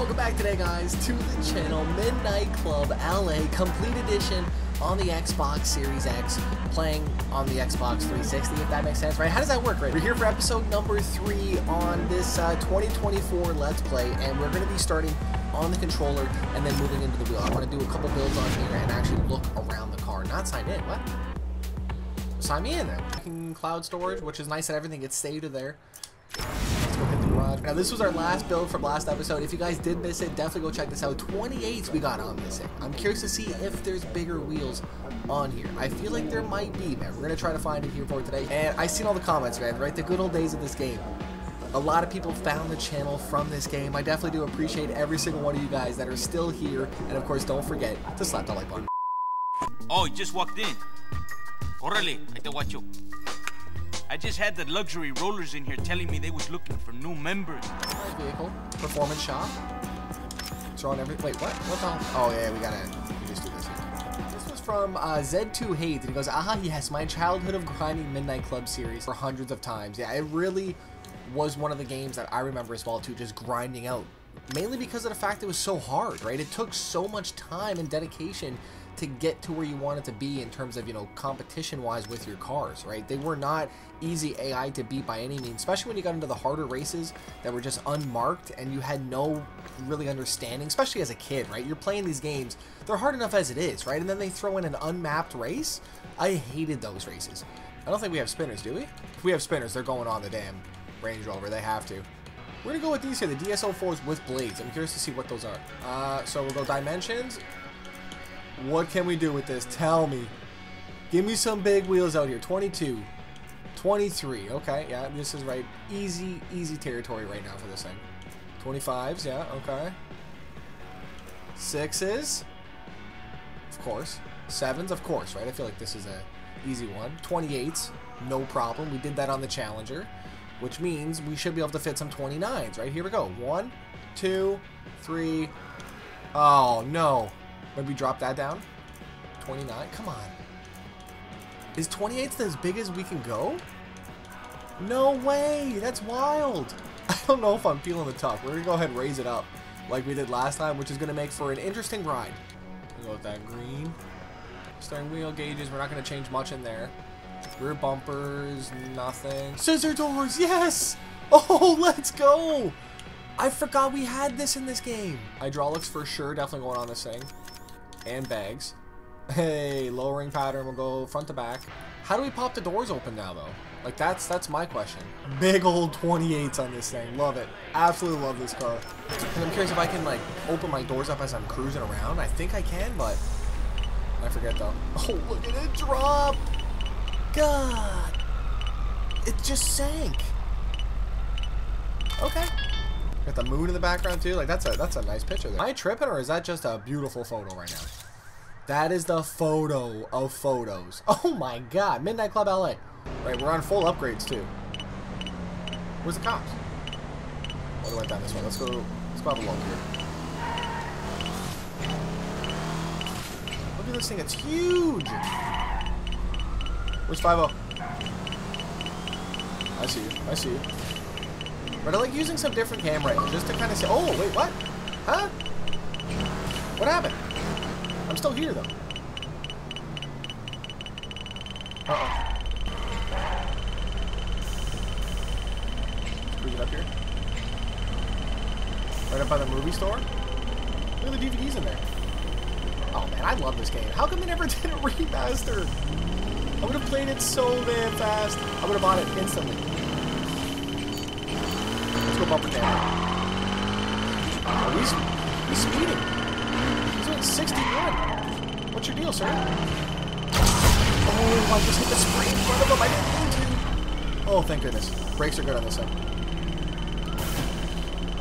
Welcome back today, guys, to the channel Midnight Club LA Complete Edition on the Xbox Series X, playing on the Xbox 360, if that makes sense, right? How does that work, right? We're here for episode number three on this uh, 2024 Let's Play, and we're going to be starting on the controller and then moving into the wheel. I want to do a couple builds on here and actually look around the car. Not sign in, what? Sign me in then. Cloud storage, which is nice that everything gets saved to there. Let's go hit the Now, this was our last build from last episode. If you guys did miss it, definitely go check this out. 28s we got on this. I'm curious to see if there's bigger wheels on here. I feel like there might be, man. We're going to try to find it here for today. And I seen all the comments, man, right? The good old days of this game. A lot of people found the channel from this game. I definitely do appreciate every single one of you guys that are still here. And of course, don't forget to slap the like button. Oh, you just walked in. Órale, ahí te guacho. I just had the luxury rollers in here telling me they was looking for new members. Vehicle, performance shop. Throwing every. Wait, what? What the? hell? Oh yeah, we gotta. We just do this. This was from uh, Z2 Hate, and he goes, "Aha, yes, my childhood of grinding Midnight Club series for hundreds of times. Yeah, it really was one of the games that I remember as well too, just grinding out. Mainly because of the fact it was so hard, right? It took so much time and dedication to get to where you wanted to be in terms of, you know, competition wise with your cars, right? They were not easy AI to beat by any means, especially when you got into the harder races that were just unmarked and you had no really understanding, especially as a kid, right? You're playing these games, they're hard enough as it is, right? And then they throw in an unmapped race. I hated those races. I don't think we have spinners, do we? If we have spinners, they're going on the damn Range Rover. They have to. We're gonna go with these here, the DSO4s with blades. I'm curious to see what those are. Uh, so we'll go dimensions. What can we do with this? Tell me. Give me some big wheels out here. 22. 23. Okay, yeah, this is right. Easy, easy territory right now for this thing. 25s, yeah, okay. Sixes. Of course. Sevens, of course, right? I feel like this is a easy one. 28s, no problem. We did that on the Challenger, which means we should be able to fit some 29s, right? Here we go. One, two, three. Oh, no. Maybe drop that down. 29. Come on. Is 28 as big as we can go? No way. That's wild. I don't know if I'm feeling the tuck. We're going to go ahead and raise it up like we did last time, which is going to make for an interesting ride. We'll go with that green. Steering wheel gauges. We're not going to change much in there. Rear bumpers. Nothing. Scissor doors. Yes. Oh, let's go. I forgot we had this in this game. Hydraulics for sure. Definitely going on this thing and bags. Hey, lowering pattern will go front to back. How do we pop the doors open now, though? Like, that's that's my question. Big old 28s on this thing. Love it. Absolutely love this car. And I'm curious if I can, like, open my doors up as I'm cruising around. I think I can, but I forget, though. Oh, look at it drop! God! It just sank. Okay. Got the moon in the background too. Like that's a that's a nice picture. There. Am I tripping or is that just a beautiful photo right now? That is the photo of photos. Oh my god, Midnight Club LA. Right, we're on full upgrades too. Where's the cops? Oh, they went down this way. Let's go. Let's go have a look here. Look at this thing. It's huge. Where's 5 I see you. I see you. But I like using some different camera just to kind of say, oh, wait, what? Huh? What happened? I'm still here, though. Uh-oh. Bring it up here. Right up by the movie store. Look at the DVDs in there. Oh, man, I love this game. How come they never did a remaster? I would have played it so damn fast. I would have bought it instantly go bumper down. Oh, he's, he's speeding. He's doing 61. What's your deal, sir? Oh, I just hit the spray in front of him. I didn't mean to. Oh, thank goodness. Brakes are good on this thing.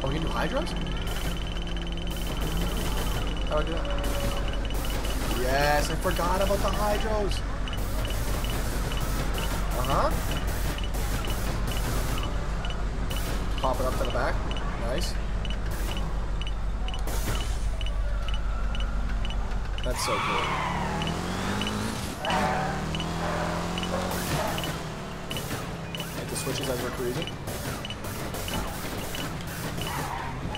Oh, we can do hydros? How do I do that? Yes, I forgot about the hydros. Uh-huh. Pop it up to the back. Nice. That's so cool. Hit the switches as we're cruising.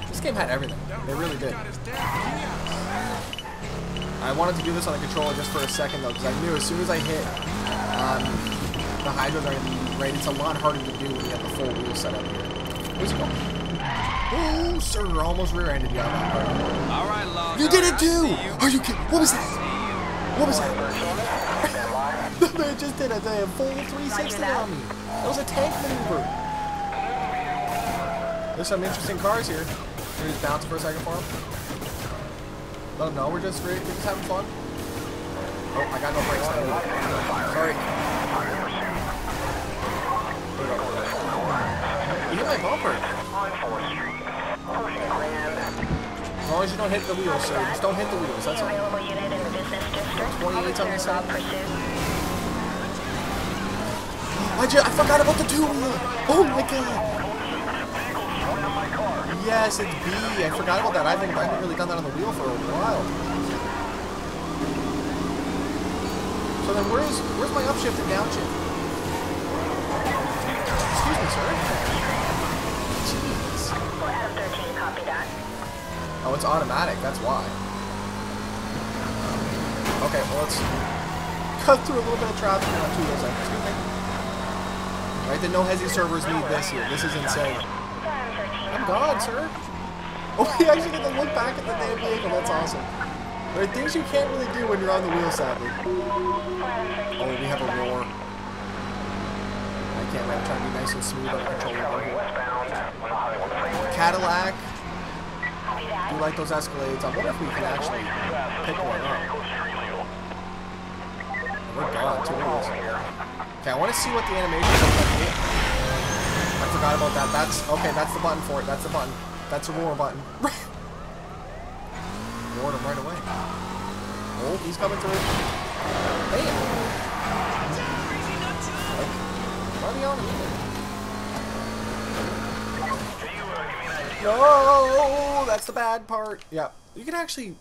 This game had everything. They really did. I wanted to do this on the controller just for a second though, because I knew as soon as I hit um, the Hydra, right, it's a lot harder to do when you have the full wheel set up here. Where's he going? Oh, sir, almost rear-ended you on that part. All right, Lost. You did it too! Are you kidding? What was that? What was that? the man just did a damn full 360 on me. That was a tank maneuver. There's some interesting cars here. Can we just bounce for a second for them? No, oh, no, we're just we're just having fun. Oh, I got no brakes. Sorry. You hit my bumper. As long as you don't hit the wheels, sir. Just don't hit the wheels. That's all. 28 on the side. I, just, I forgot about the two wheel. Oh my god. Yes, it's B. I forgot about that. I haven't, I haven't really done that on the wheel for a while. So then where's where's my upshift and downshift? Excuse me, sir. Jeez. Oh, it's automatic. That's why. Okay, well let's cut through a little bit of traffic. Two those Excuse me. Right, the no hesi servers need this here. This is insane. I'm gone, sir. Oh, we actually get to look back at the damn vehicle. That's awesome. There are things you can't really do when you're on the wheel, sadly. Oh, we have a roar. I can't wait. I'm trying to be nice and smooth on the controller. Cadillac. Do like those Escalades. I wonder if we can actually pick one up. We're gone, two wheels. Okay, I want to see what the animation is like. I forgot about that. That's okay. That's the button for it. That's the button. That's a roar button. Roared him right away. Oh, he's coming through. Bam. We on him? No, that's the bad part. Yeah, you can actually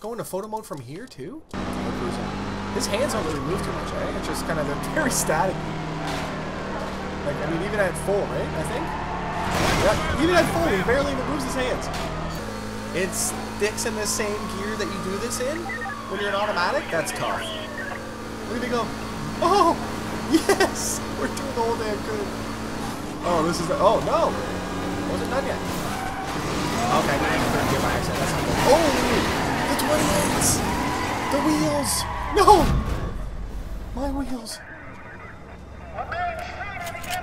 go into photo mode from here too. His hands don't really move too much, eh? It's just kind of they're very static. Like, I mean, even at full, right? I think? Yeah, even at full, he barely even moves his hands. It sticks in the same gear that you do this in when you're in automatic? That's tough. Look at me go. Oh! Yes! We're doing the whole damn good. Oh, this is the... Oh, no! Wasn't done yet. Okay, I didn't even get my accent. That's not good. Oh! The 28s! The wheels! No! My wheels.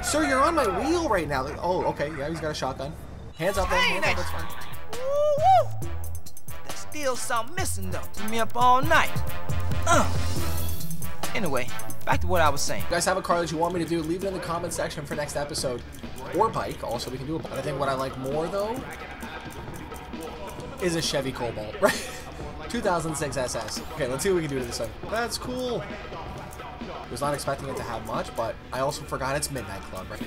Sir, you're on my wheel right now. Oh, okay. Yeah, he's got a shotgun. Hands up, then. Hands up. That's fine. Woo-woo! There's still something missing, though. Keep me up all night. Uh. Anyway, back to what I was saying. If you guys have a car that you want me to do, leave it in the comment section for next episode or bike. Also, we can do a bike. I think what I like more, though, is a Chevy Cobalt, right? 2006 SS. Okay, let's see what we can do to this thing. That's cool. Was not expecting it to have much, but I also forgot it's Midnight Club. Right?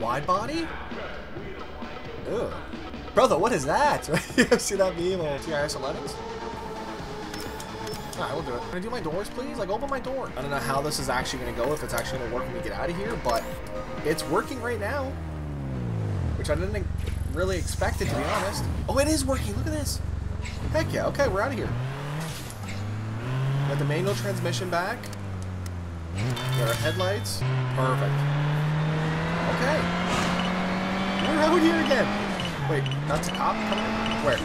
Wide body? Ew. Brother, what is that? you see that meme of TRS-11s? I will do it. Can I do my doors, please? Like, open my door. I don't know how this is actually going to go, if it's actually going to work when we get out of here, but it's working right now, which I didn't really expect it, to be honest. Oh, it is working. Look at this. Heck yeah. Okay, we're out of here. Got the manual transmission back. Got our headlights. Perfect. Okay. We're out here again. Wait, that's a cop? Where?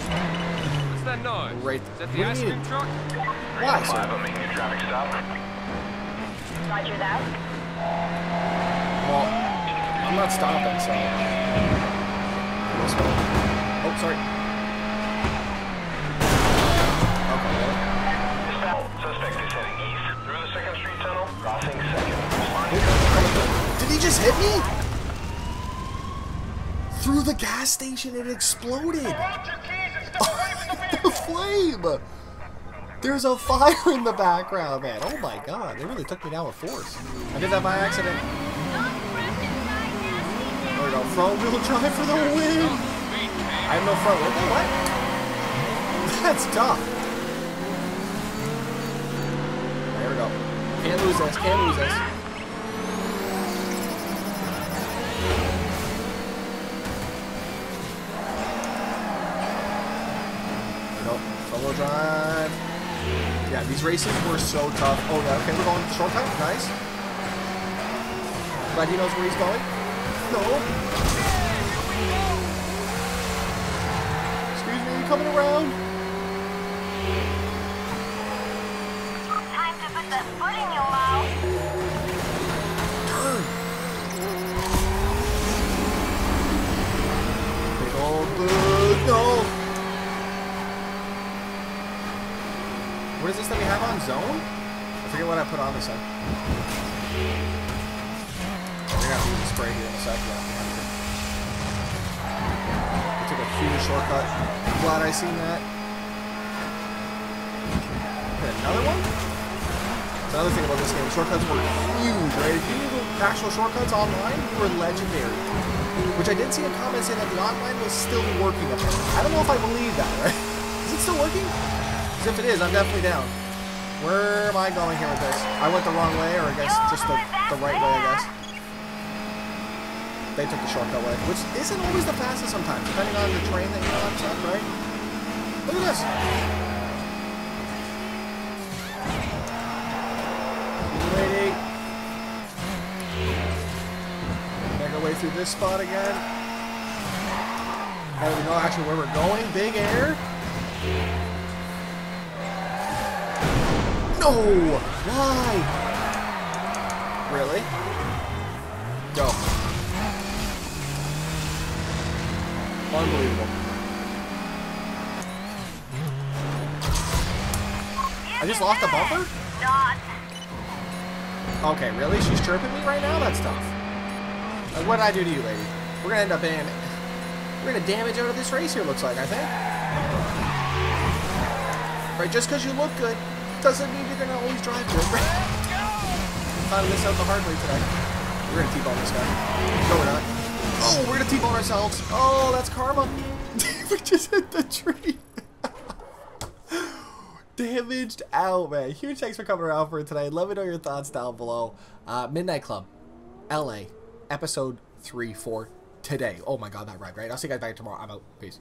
What's that noise? Right. Is that What the do ice you cream mean? truck? Why, sir? traffic stop. Roger that. Well, I'm not stopping, so. Oh, sorry. Okay, well. Suspect is heading east through the Second Street tunnel, crossing Second. Did he just hit me? Through the gas station, it exploded. Flame. There's a fire in the background, man. Oh my god, they really took me down with force. I did that by accident. There we go. Front wheel drive for the win. I have no front wheel. What? That's tough. There we go. Can't lose this. Can't lose this. Drive. Yeah, these races were so tough. Oh, yeah, okay, we're going shortcut. Nice. Glad he knows where he's going. No. Excuse me, coming around. Time to put that foot in your mouth. Turn. Big old boo. No. What is this that we have on zone? I forget what I put on this one. We're gonna have to use spray here in a sec. Yeah, we. Took a huge shortcut. I'm glad I seen that. Hit another one? That's Another thing about this game, shortcuts were huge, right? If you knew actual shortcuts online, you were legendary. Which I did see a comment saying that the online was still working. I don't know if I believe that, right? Is it still working? Because if it is, I'm definitely down. Where am I going here with this? I went the wrong way, or I guess just the, the right way, I guess. They took the shortcut way, which isn't always the fastest sometimes, depending on the train that you're on, stuff, right? Look at this. Lady. Make our way through this spot again. Now we know actually where we're going, big air. No! Why? Really? Go. Unbelievable. I just lost a bumper? Okay, really? She's chirping me right now? That's tough. Like, what did I do to you, lady? We're gonna end up in... We're gonna damage out of this race here, looks like, I think. Right, just because you look good doesn't mean you're gonna always drive good. Found this out the hard way today. We're gonna T-bone this guy. No, we're not. Oh, we're gonna T-bone ourselves. Oh, that's karma. we just hit the tree. damaged out, man. Huge thanks for coming around for it tonight. Let me know your thoughts down below. Uh, Midnight Club, LA, episode 3 4 today. Oh my god, that ride, right? I'll see you guys back tomorrow. I'm out. Peace.